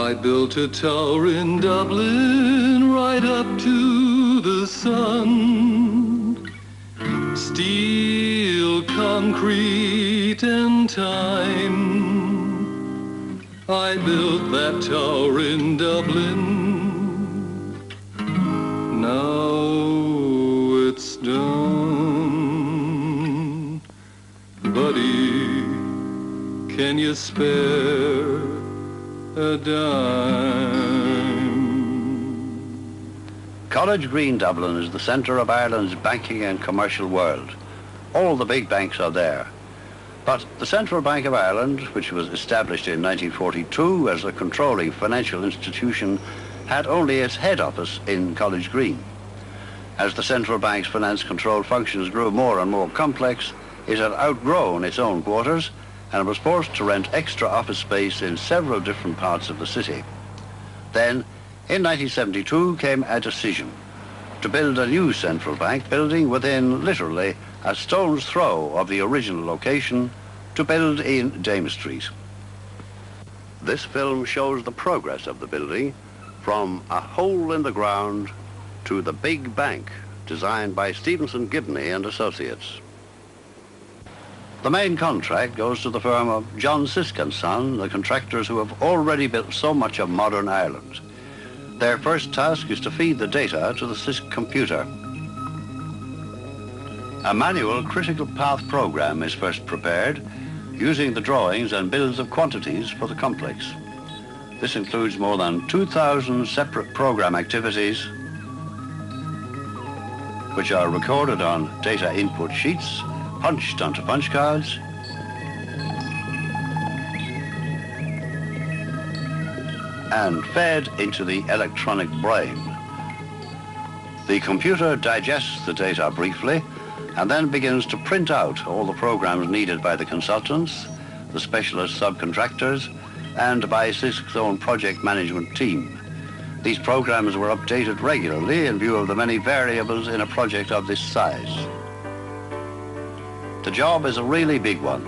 I built a tower in Dublin right up to the sun. Steel, concrete, and time. I built that tower in Dublin. Now it's done. Buddy, can you spare a dime? College Green Dublin is the centre of Ireland's banking and commercial world. All the big banks are there. But the Central Bank of Ireland, which was established in 1942 as a controlling financial institution, had only its head office in College Green. As the central bank's finance control functions grew more and more complex, it had outgrown its own quarters and was forced to rent extra office space in several different parts of the city. Then, in 1972, came a decision to build a new central bank building within, literally, a stone's throw of the original location to build in Dame Street. This film shows the progress of the building from a hole in the ground to the big bank designed by Stephenson Gibney and Associates. The main contract goes to the firm of John Sisk and Son, the contractors who have already built so much of modern Ireland. Their first task is to feed the data to the Sisk computer. A manual critical path program is first prepared using the drawings and bills of quantities for the complex. This includes more than 2,000 separate program activities which are recorded on data input sheets, punched onto punch cards, and fed into the electronic brain. The computer digests the data briefly and then begins to print out all the programs needed by the consultants, the specialist subcontractors, and by Sisk's own project management team. These programs were updated regularly in view of the many variables in a project of this size. The job is a really big one.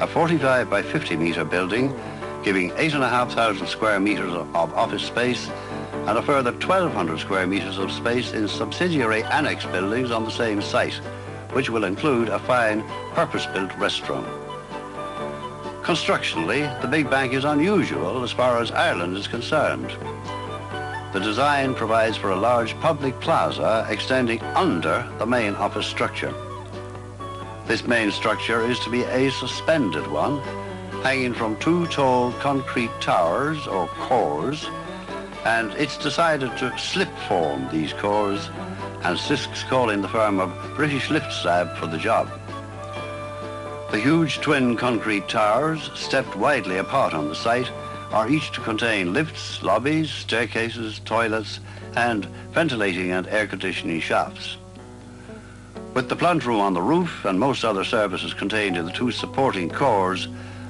A 45 by 50 meter building giving 8,500 square meters of office space and a further 1,200 square meters of space in subsidiary annex buildings on the same site, which will include a fine purpose-built restaurant. Constructionally, the Big Bank is unusual as far as Ireland is concerned. The design provides for a large public plaza extending under the main office structure. This main structure is to be a suspended one, hanging from two tall concrete towers or cores, and it's decided to slip form these cores, and Sisk's calling the firm of British Lift Slab for the job. The huge twin concrete towers, stepped widely apart on the site, are each to contain lifts, lobbies, staircases, toilets, and ventilating and air conditioning shafts. With the plant room on the roof and most other services contained in the two supporting cores,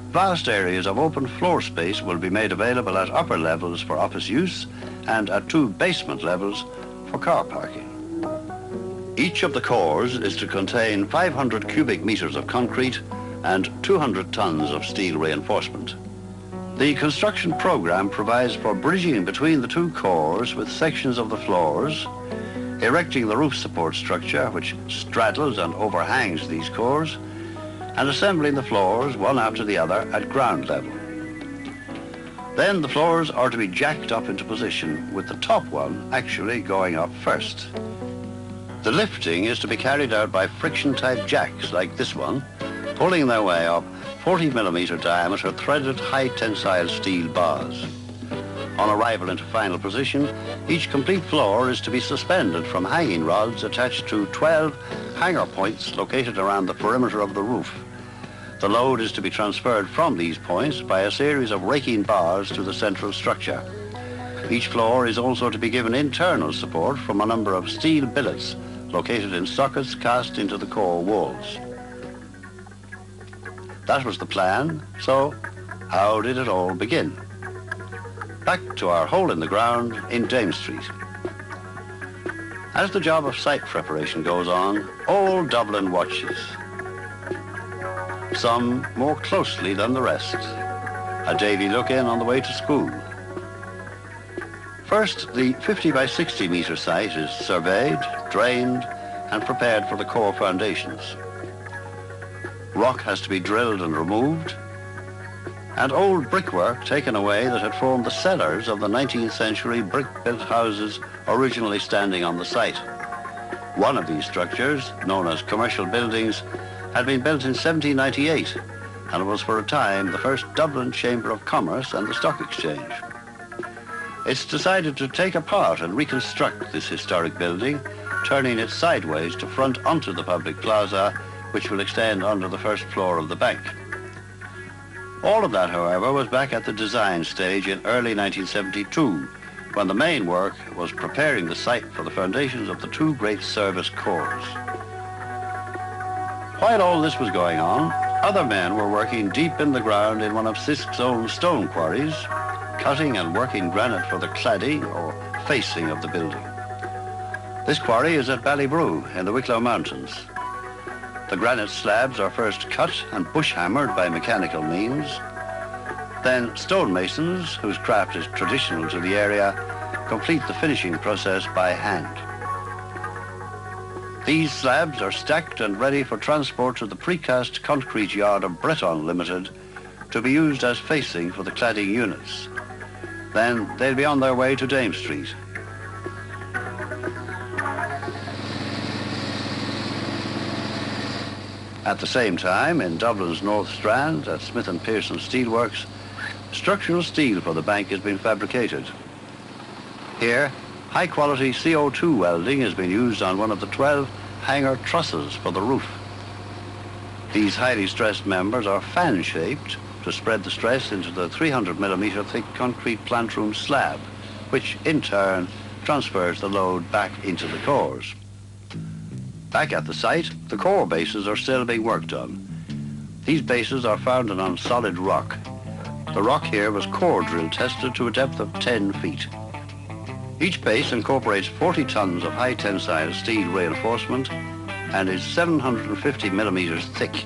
vast areas of open floor space will be made available at upper levels for office use and at two basement levels for car parking. Each of the cores is to contain 500 cubic meters of concrete and 200 tons of steel reinforcement. The construction program provides for bridging between the two cores with sections of the floors, erecting the roof support structure which straddles and overhangs these cores, and assembling the floors one after the other at ground level. Then the floors are to be jacked up into position with the top one actually going up first. The lifting is to be carried out by friction type jacks like this one, pulling their way up 40 millimeter diameter threaded high tensile steel bars. On arrival into final position, each complete floor is to be suspended from hanging rods attached to 12 hanger points located around the perimeter of the roof. The load is to be transferred from these points by a series of raking bars to the central structure. Each floor is also to be given internal support from a number of steel billets located in sockets cast into the core walls. That was the plan, so how did it all begin? Back to our hole in the ground in Dame Street. As the job of site preparation goes on, all Dublin watches. Some more closely than the rest. A daily look in on the way to school. First, the 50 by 60 metre site is surveyed, drained and prepared for the core foundations. Rock has to be drilled and removed, and old brickwork taken away that had formed the cellars of the 19th century brick-built houses originally standing on the site. One of these structures, known as commercial buildings, had been built in 1798 and was for a time the first Dublin Chamber of Commerce and the Stock Exchange. It's decided to take apart and reconstruct this historic building, turning it sideways to front onto the public plaza, which will extend under the first floor of the bank. All of that, however, was back at the design stage in early 1972, when the main work was preparing the site for the foundations of the two great service cores. While all this was going on, other men were working deep in the ground in one of Sisk's own stone quarries, cutting and working granite for the cladding or facing of the building. This quarry is at Ballybrew in the Wicklow Mountains. The granite slabs are first cut and bush hammered by mechanical means. Then stonemasons, whose craft is traditional to the area, complete the finishing process by hand. These slabs are stacked and ready for transport to the precast concrete yard of Breton Limited to be used as facing for the cladding units. Then they'll be on their way to Dame Street. At the same time, in Dublin's North Strand at Smith & Pearson Steelworks, structural steel for the bank has been fabricated. Here, high-quality CO2 welding has been used on one of the 12 hanger trusses for the roof. These highly stressed members are fan-shaped to spread the stress into the 300 millimeter thick concrete plant room slab, which in turn transfers the load back into the cores. Back at the site, the core bases are still being worked on. These bases are founded on solid rock. The rock here was core drill tested to a depth of 10 feet. Each base incorporates 40 tons of high tensile steel reinforcement and is 750 millimeters thick.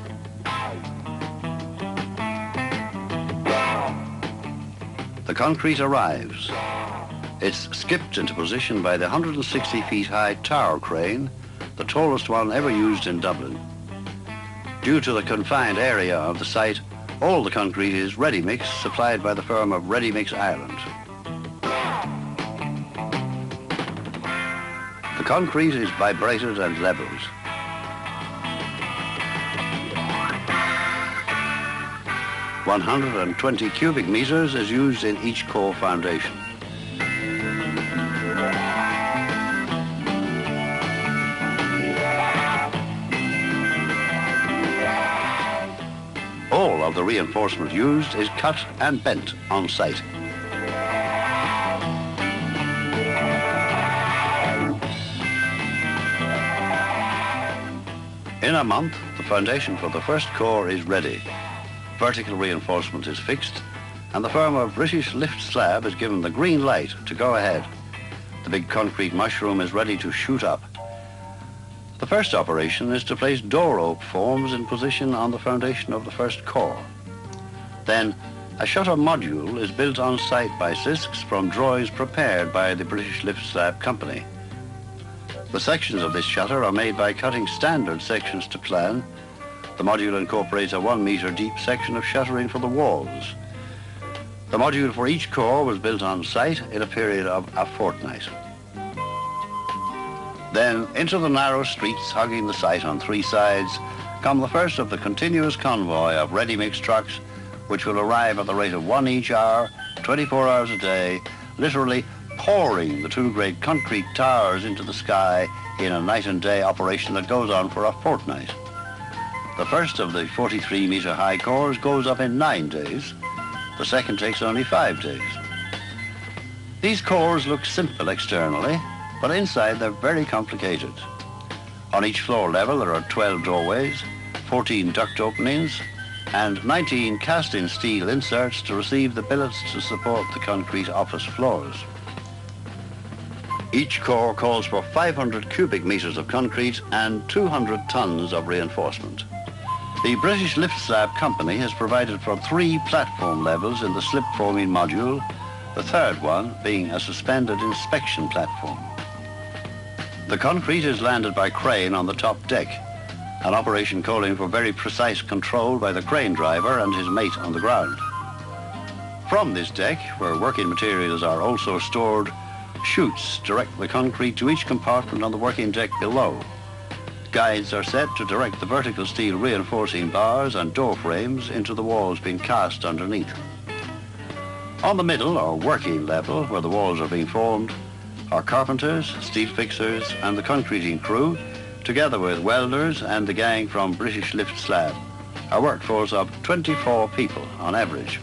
The concrete arrives. It's skipped into position by the 160 feet high tower crane, the tallest one ever used in Dublin. Due to the confined area of the site, all the concrete is ready mix supplied by the firm of Ready Mix Ireland. The concrete is vibrated and leveled. One hundred and twenty cubic meters is used in each core foundation. Of the reinforcement used is cut and bent on site. In a month, the foundation for the first core is ready. Vertical reinforcement is fixed, and the firm of British Lift Slab is given the green light to go ahead. The big concrete mushroom is ready to shoot up. The first operation is to place door oak forms in position on the foundation of the first core. Then, a shutter module is built on site by Sisks from drawings prepared by the British Lift Slab Company. The sections of this shutter are made by cutting standard sections to plan. The module incorporates a one meter deep section of shuttering for the walls. The module for each core was built on site in a period of a fortnight. Then into the narrow streets hugging the site on three sides come the first of the continuous convoy of ready-mix trucks which will arrive at the rate of one each hour, 24 hours a day, literally pouring the two great concrete towers into the sky in a night and day operation that goes on for a fortnight. The first of the 43 metre high cores goes up in nine days. The second takes only five days. These cores look simple externally, but inside they're very complicated. On each floor level there are 12 doorways, 14 duct openings, and 19 cast-in steel inserts to receive the billets to support the concrete office floors. Each core calls for 500 cubic meters of concrete and 200 tons of reinforcement. The British Lift Slab Company has provided for three platform levels in the slip forming module, the third one being a suspended inspection platform. The concrete is landed by crane on the top deck, an operation calling for very precise control by the crane driver and his mate on the ground. From this deck, where working materials are also stored, chutes direct the concrete to each compartment on the working deck below. Guides are set to direct the vertical steel reinforcing bars and door frames into the walls being cast underneath. On the middle, or working level, where the walls are being formed, are carpenters, steel fixers and the concreting crew, together with welders and the gang from British Lift Slab, a workforce of 24 people on average.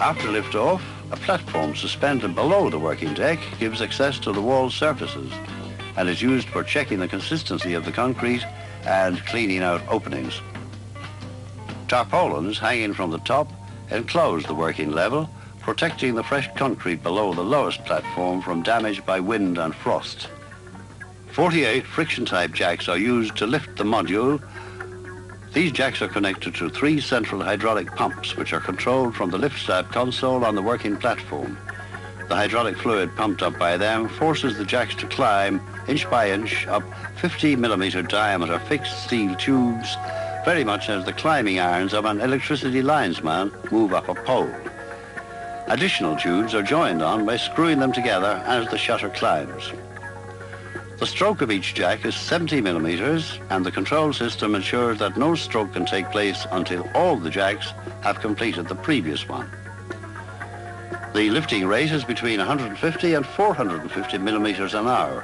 After liftoff, a platform suspended below the working deck gives access to the wall surfaces and is used for checking the consistency of the concrete and cleaning out openings. Tarpaulins hanging from the top enclose the working level, protecting the fresh concrete below the lowest platform from damage by wind and frost. 48 friction-type jacks are used to lift the module these jacks are connected to three central hydraulic pumps which are controlled from the lift slab console on the working platform. The hydraulic fluid pumped up by them forces the jacks to climb inch by inch up 50 millimeter diameter fixed steel tubes, very much as the climbing irons of an electricity linesman move up a pole. Additional tubes are joined on by screwing them together as the shutter climbs. The stroke of each jack is 70 millimeters and the control system ensures that no stroke can take place until all the jacks have completed the previous one. The lifting rate is between 150 and 450 millimeters an hour.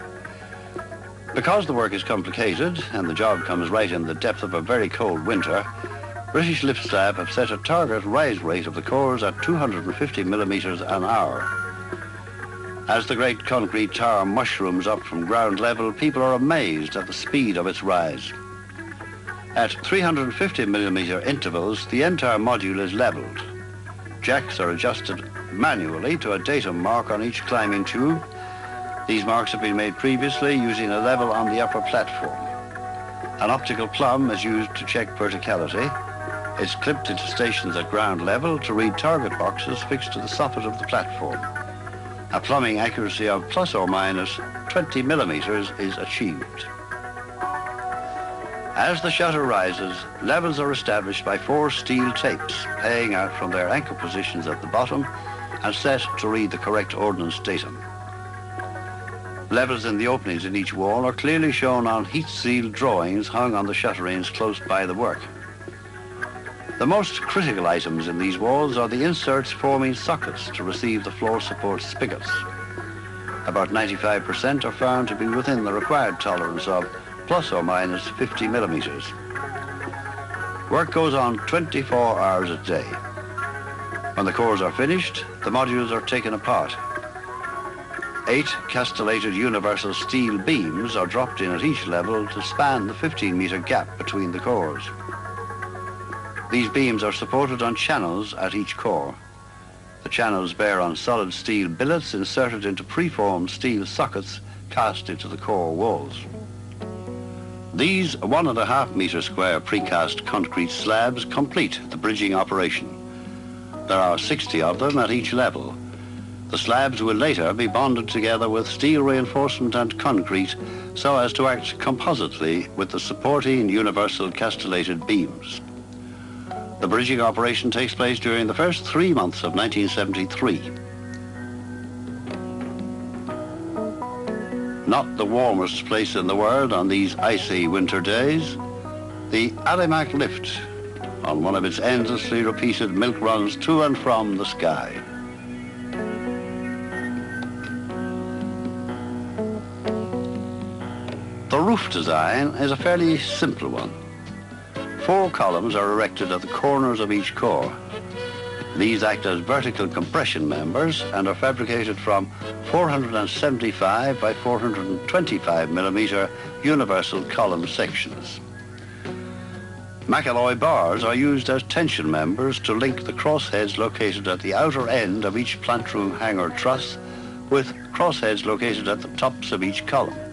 Because the work is complicated and the job comes right in the depth of a very cold winter, British Lift Slab have set a target rise rate of the cores at 250 millimeters an hour. As the great concrete tower mushrooms up from ground level, people are amazed at the speed of its rise. At 350 millimeter intervals, the entire module is leveled. Jacks are adjusted manually to a datum mark on each climbing tube. These marks have been made previously using a level on the upper platform. An optical plumb is used to check verticality. It's clipped into stations at ground level to read target boxes fixed to the soffit of the platform a plumbing accuracy of plus or minus 20 millimeters is achieved. As the shutter rises, levels are established by four steel tapes paying out from their anchor positions at the bottom and set to read the correct ordnance datum. Levels in the openings in each wall are clearly shown on heat-sealed drawings hung on the shutterings close by the work. The most critical items in these walls are the inserts forming sockets to receive the floor support spigots. About 95% are found to be within the required tolerance of plus or minus 50 millimeters. Work goes on 24 hours a day. When the cores are finished, the modules are taken apart. Eight castellated universal steel beams are dropped in at each level to span the 15 meter gap between the cores. These beams are supported on channels at each core. The channels bear on solid steel billets inserted into preformed steel sockets cast into the core walls. These one and a half meter square precast concrete slabs complete the bridging operation. There are 60 of them at each level. The slabs will later be bonded together with steel reinforcement and concrete so as to act compositely with the supporting universal castellated beams. The bridging operation takes place during the first three months of 1973. Not the warmest place in the world on these icy winter days, the Alimak lift on one of its endlessly repeated milk runs to and from the sky. The roof design is a fairly simple one. Four columns are erected at the corners of each core. These act as vertical compression members and are fabricated from 475 by 425 millimeter universal column sections. Macalloy bars are used as tension members to link the crossheads located at the outer end of each plant room hanger truss with crossheads located at the tops of each column.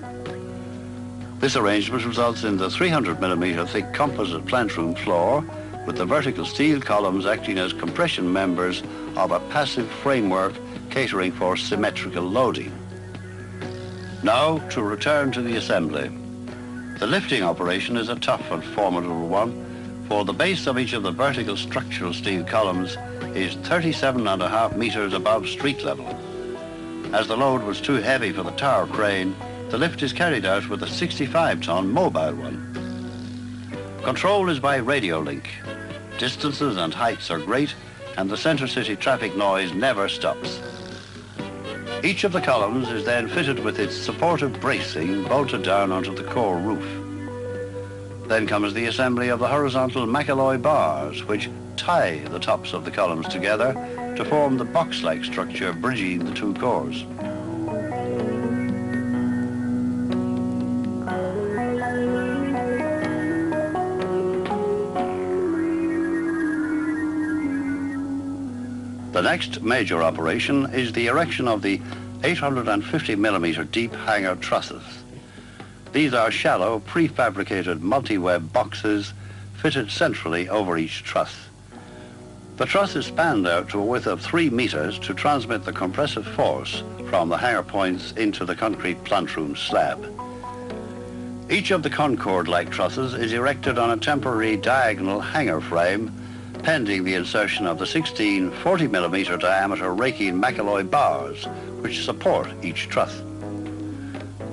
This arrangement results in the 300 millimeter thick composite plant room floor with the vertical steel columns acting as compression members of a passive framework catering for symmetrical loading. Now to return to the assembly. The lifting operation is a tough and formidable one, for the base of each of the vertical structural steel columns is 37 and a half meters above street level. As the load was too heavy for the tower crane, the lift is carried out with a 65-ton mobile one. Control is by radio link. Distances and heights are great, and the centre city traffic noise never stops. Each of the columns is then fitted with its supportive bracing bolted down onto the core roof. Then comes the assembly of the horizontal Macalloy bars, which tie the tops of the columns together to form the box-like structure bridging the two cores. The next major operation is the erection of the 850 millimeter deep hanger trusses. These are shallow, prefabricated multi-web boxes fitted centrally over each truss. The truss is spanned out to a width of three meters to transmit the compressive force from the hanger points into the concrete plant room slab. Each of the Concorde-like trusses is erected on a temporary diagonal hanger frame pending the insertion of the 16 40 millimeter diameter raking Macalloy bars which support each truss.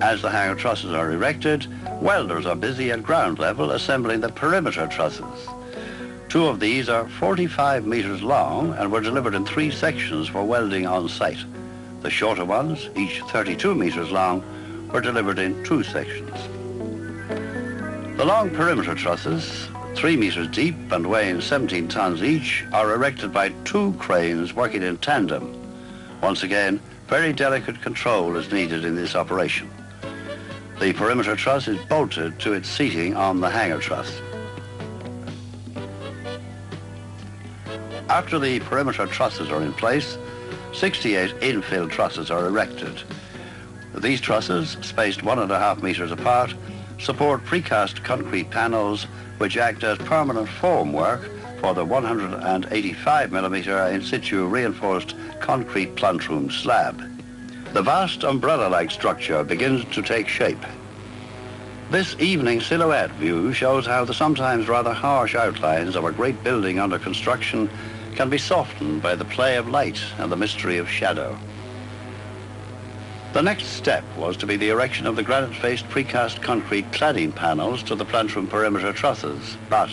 As the hanger trusses are erected, welders are busy at ground level assembling the perimeter trusses. Two of these are 45 meters long and were delivered in three sections for welding on site. The shorter ones, each 32 meters long, were delivered in two sections. The long perimeter trusses 3 meters deep and weighing 17 tons each, are erected by two cranes working in tandem. Once again, very delicate control is needed in this operation. The perimeter truss is bolted to its seating on the hanger truss. After the perimeter trusses are in place, 68 infill trusses are erected. These trusses, spaced one and a half meters apart, support precast concrete panels which act as permanent formwork for the 185 millimeter in situ reinforced concrete plant room slab. The vast umbrella-like structure begins to take shape. This evening silhouette view shows how the sometimes rather harsh outlines of a great building under construction can be softened by the play of light and the mystery of shadow. The next step was to be the erection of the granite-faced precast concrete cladding panels to the plant-room perimeter trusses. But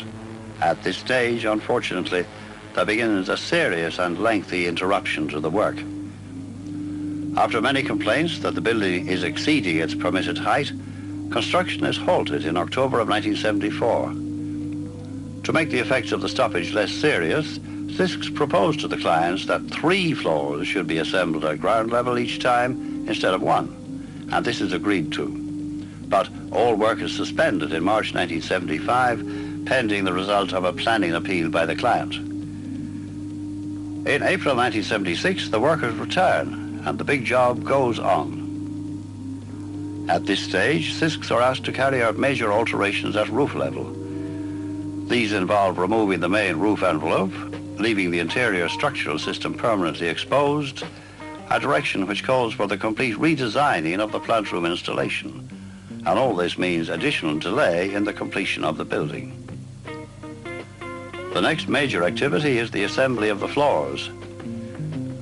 at this stage, unfortunately, there begins a serious and lengthy interruption to the work. After many complaints that the building is exceeding its permitted height, construction is halted in October of 1974. To make the effects of the stoppage less serious, Sisks proposed to the clients that three floors should be assembled at ground level each time instead of one, and this is agreed to. But all work is suspended in March 1975, pending the result of a planning appeal by the client. In April 1976, the workers return, and the big job goes on. At this stage, Sisks are asked to carry out major alterations at roof level. These involve removing the main roof envelope, leaving the interior structural system permanently exposed, a direction which calls for the complete redesigning of the plant room installation. And all this means additional delay in the completion of the building. The next major activity is the assembly of the floors.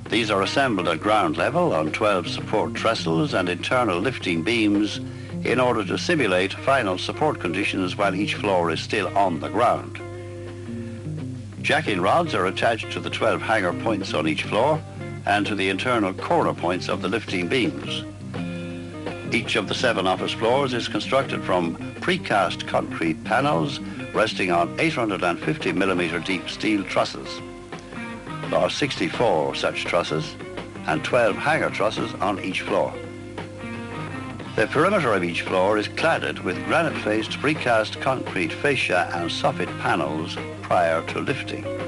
These are assembled at ground level on 12 support trestles and internal lifting beams in order to simulate final support conditions while each floor is still on the ground. Jacking rods are attached to the 12 hanger points on each floor and to the internal corner points of the lifting beams. Each of the seven office floors is constructed from precast concrete panels resting on 850 millimeter deep steel trusses. There are 64 such trusses and 12 hanger trusses on each floor. The perimeter of each floor is cladded with granite-faced precast concrete fascia and soffit panels prior to lifting.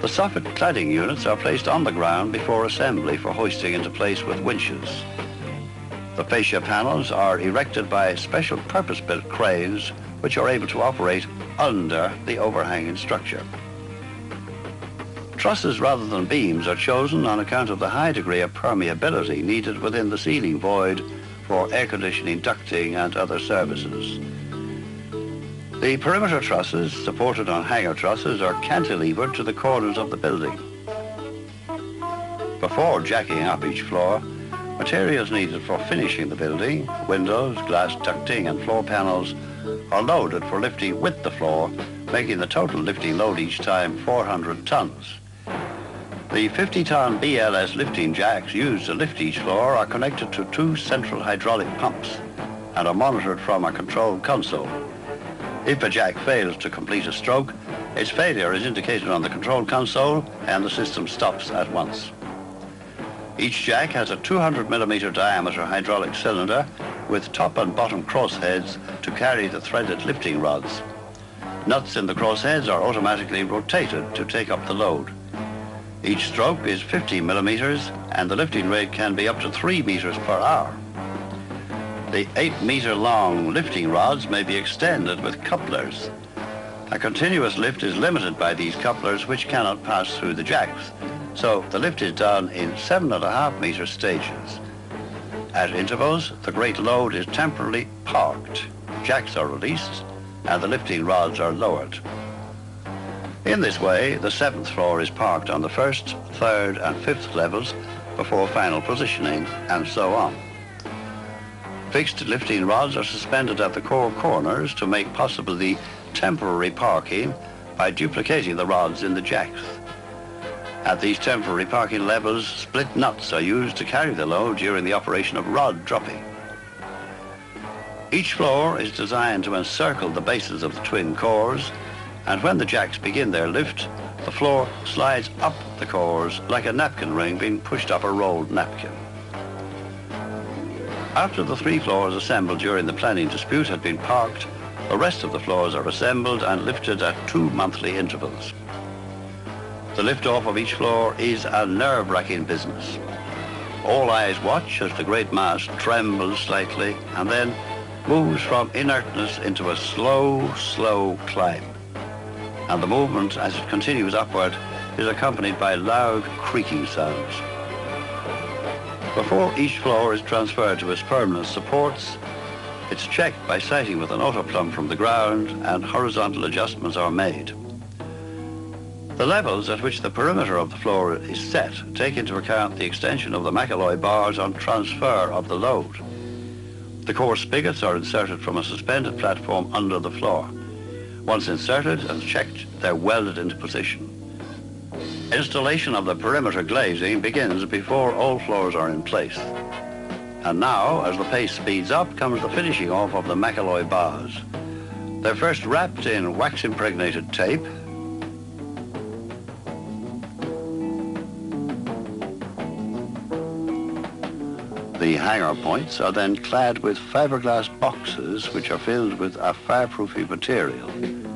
The soffit cladding units are placed on the ground before assembly for hoisting into place with winches. The fascia panels are erected by special purpose-built cranes which are able to operate under the overhanging structure. Trusses rather than beams are chosen on account of the high degree of permeability needed within the ceiling void for air conditioning, ducting and other services. The perimeter trusses, supported on hanger trusses, are cantilevered to the corners of the building. Before jacking up each floor, materials needed for finishing the building, windows, glass ducting and floor panels, are loaded for lifting with the floor, making the total lifting load each time 400 tons. The 50-ton BLS lifting jacks used to lift each floor are connected to two central hydraulic pumps and are monitored from a control console. If a jack fails to complete a stroke, its failure is indicated on the control console and the system stops at once. Each jack has a 200 millimeter diameter hydraulic cylinder with top and bottom crossheads to carry the threaded lifting rods. Nuts in the crossheads are automatically rotated to take up the load. Each stroke is 50 millimeters and the lifting rate can be up to 3 meters per hour. The 8 meter long lifting rods may be extended with couplers. A continuous lift is limited by these couplers which cannot pass through the jacks. So the lift is done in seven and a half meter stages. At intervals, the great load is temporarily parked. Jacks are released and the lifting rods are lowered. In this way, the seventh floor is parked on the first, third and fifth levels before final positioning and so on. Fixed lifting rods are suspended at the core corners to make possible the temporary parking by duplicating the rods in the jacks. At these temporary parking levels, split nuts are used to carry the load during the operation of rod dropping. Each floor is designed to encircle the bases of the twin cores, and when the jacks begin their lift, the floor slides up the cores like a napkin ring being pushed up a rolled napkin. After the three floors assembled during the planning dispute had been parked, the rest of the floors are assembled and lifted at two monthly intervals. The lift-off of each floor is a nerve-wracking business. All eyes watch as the great mass trembles slightly and then moves from inertness into a slow, slow climb. And the movement, as it continues upward, is accompanied by loud creaking sounds. Before each floor is transferred to its permanent supports, it's checked by sighting with an autoplumb from the ground and horizontal adjustments are made. The levels at which the perimeter of the floor is set take into account the extension of the Macalloy bars on transfer of the load. The core spigots are inserted from a suspended platform under the floor. Once inserted and checked, they're welded into position. Installation of the perimeter glazing begins before all floors are in place. And now, as the pace speeds up, comes the finishing off of the Macalloy bars. They're first wrapped in wax-impregnated tape, The hanger points are then clad with fiberglass boxes which are filled with a fireproofing material.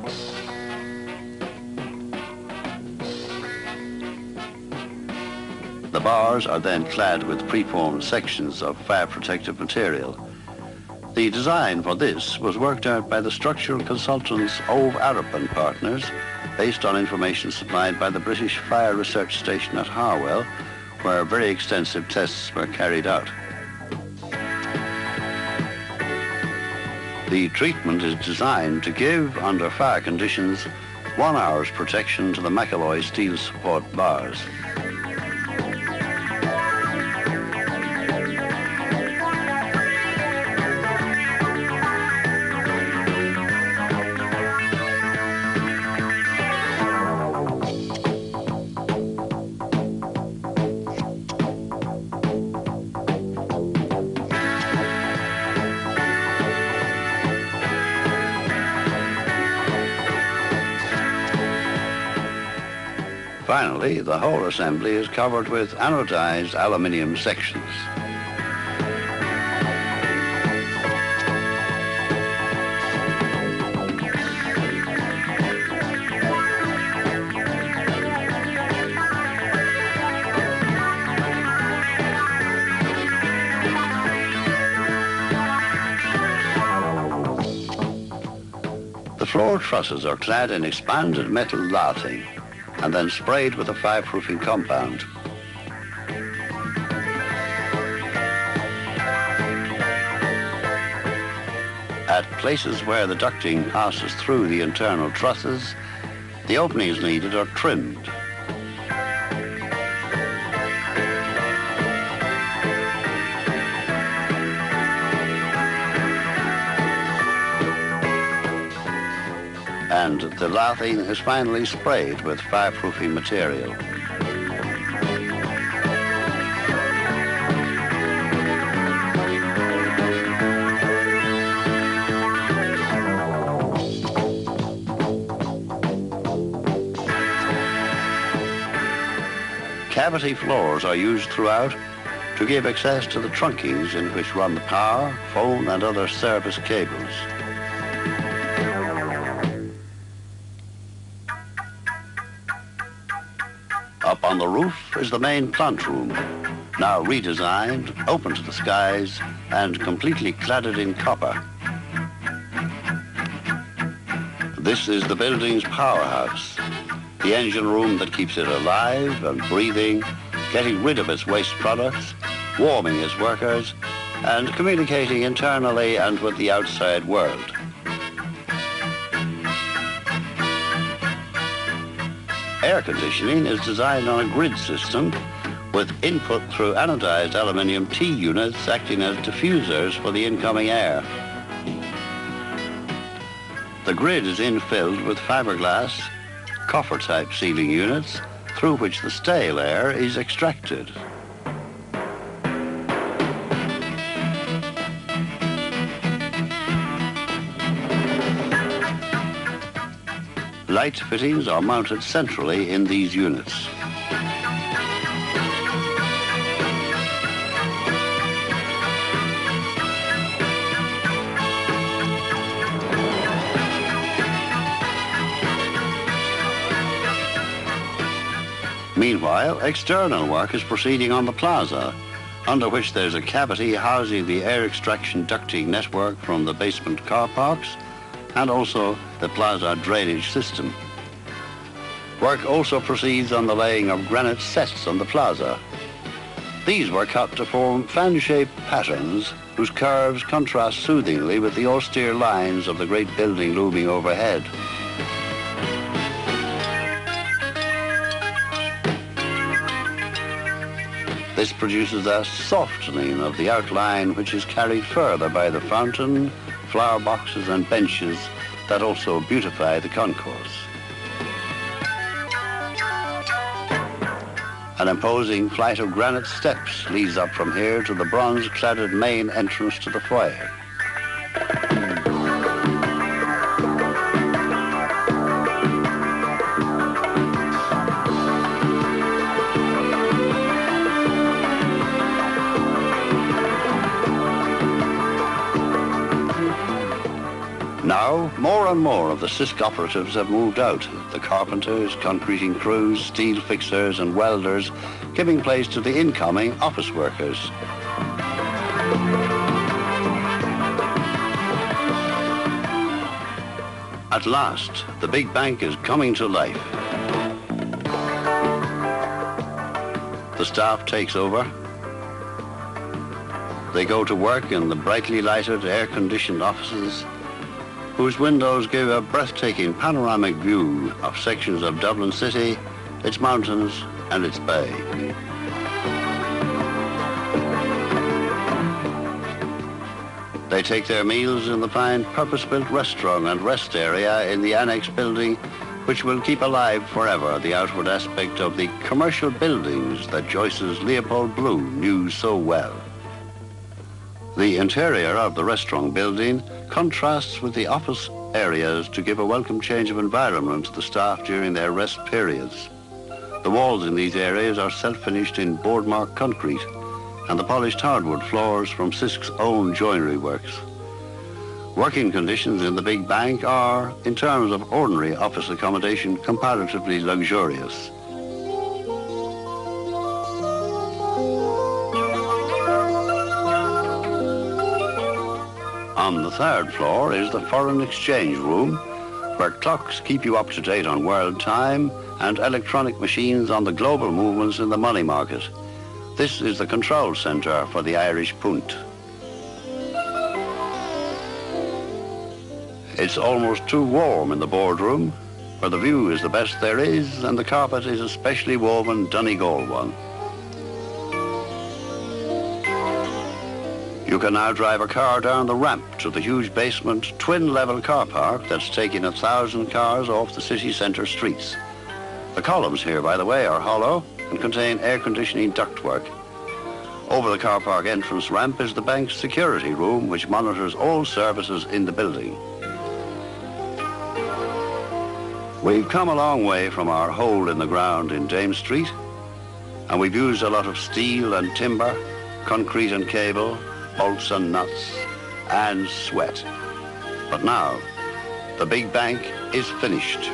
Bars are then clad with preformed sections of fire protective material. The design for this was worked out by the structural consultants Ove Arup and Partners based on information supplied by the British Fire Research Station at Harwell where very extensive tests were carried out. The treatment is designed to give, under fire conditions, one hour's protection to the Macalloy steel support bars. Finally, the whole assembly is covered with anodized aluminium sections. The floor trusses are clad in expanded metal lathing and then sprayed with a fireproofing compound. At places where the ducting passes through the internal trusses, the openings needed are trimmed. And the lathing is finally sprayed with fireproofing material. Cavity floors are used throughout to give access to the trunkings in which run the power, phone and other service cables. The main plant room, now redesigned, open to the skies and completely cladded in copper. This is the building's powerhouse, the engine room that keeps it alive and breathing, getting rid of its waste products, warming its workers, and communicating internally and with the outside world. Air conditioning is designed on a grid system with input through anodized aluminium T units acting as diffusers for the incoming air. The grid is infilled with fiberglass coffer-type sealing units through which the stale air is extracted. Light fittings are mounted centrally in these units. Meanwhile, external work is proceeding on the plaza, under which there's a cavity housing the air extraction ducting network from the basement car parks and also the plaza drainage system. Work also proceeds on the laying of granite sets on the plaza. These were cut to form fan-shaped patterns whose curves contrast soothingly with the austere lines of the great building looming overhead. This produces a softening of the outline which is carried further by the fountain, flower boxes and benches that also beautify the concourse. An imposing flight of granite steps leads up from here to the bronze-cladded main entrance to the foyer. Now, more and more of the Sisk operatives have moved out. The carpenters, concreting crews, steel fixers and welders giving place to the incoming office workers. At last, the big bank is coming to life. The staff takes over. They go to work in the brightly lighted, air-conditioned offices whose windows give a breathtaking panoramic view of sections of Dublin City, its mountains and its bay. They take their meals in the fine purpose-built restaurant and rest area in the annex building which will keep alive forever the outward aspect of the commercial buildings that Joyce's Leopold Bloom knew so well. The interior of the restaurant building contrasts with the office areas to give a welcome change of environment to the staff during their rest periods. The walls in these areas are self-finished in boardmark concrete and the polished hardwood floors from Sisk's own joinery works. Working conditions in the big bank are, in terms of ordinary office accommodation, comparatively luxurious. On the third floor is the foreign exchange room, where clocks keep you up to date on world time and electronic machines on the global movements in the money market. This is the control centre for the Irish punt. It's almost too warm in the boardroom, where the view is the best there is and the carpet is a specially woven Donegal one. You can now drive a car down the ramp to the huge basement twin-level car park that's taking a thousand cars off the city centre streets. The columns here, by the way, are hollow and contain air conditioning ductwork. Over the car park entrance ramp is the bank's security room, which monitors all services in the building. We've come a long way from our hole in the ground in Dame Street, and we've used a lot of steel and timber, concrete and cable, bolts and nuts, and sweat. But now, the big bank is finished.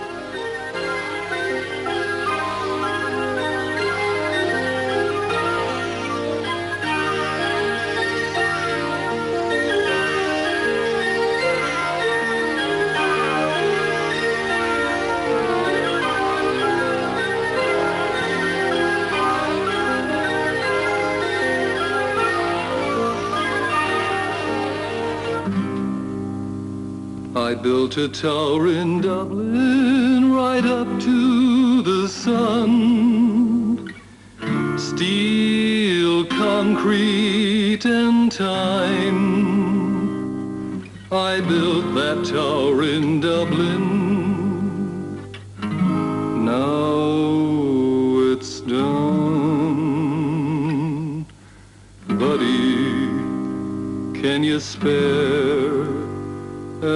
I built a tower in Dublin right up to the sun. Steel, concrete, and time. I built that tower in Dublin. Now it's done. Buddy, can you spare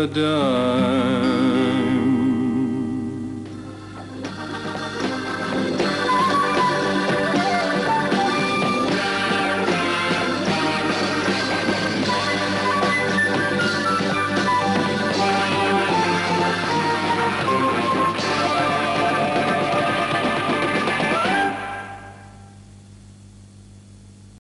a dime?